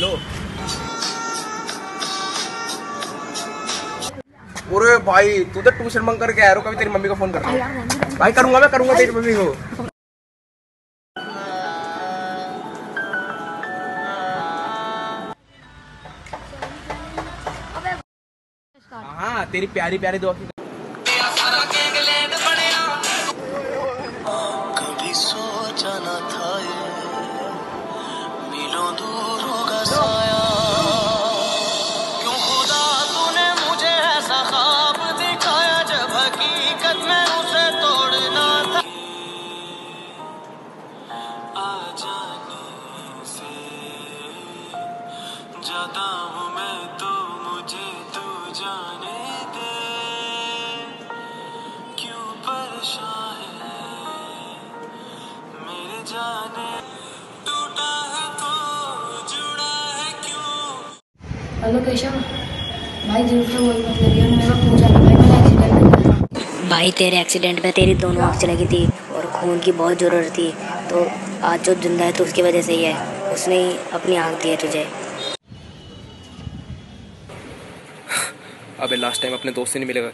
Hello अरे भाई तू तो ट्यूशन मंग करके आया कभी तेरी मम्मी को फ़ोन कर भाई करूँगा मैं करूँगा तेरी मम्मी को। हाँ तेरी प्यारी प्यारी दुआ की जाता हूँ मैं तो मुझे तू जाने दे। क्यों परेशान है? मेरे जाने टूटा है तो जुड़ा है क्यों? हेलो केशव भाई दिल से बोल मतलब ये मेरे था भाई मेरा एक्सीडेंट हो गया भाई तेरे एक्सीडेंट में तेरी दोनों आँख चली गई थी और खून की बहुत ज़रूरत थी। तो आज जो ज़िंदा है तो उसकी वजह से ही है। उसने ही अपनी आँख दी है तुझे। अबे लास्ट टाइम अपने दोस्त से नहीं मिलेगा।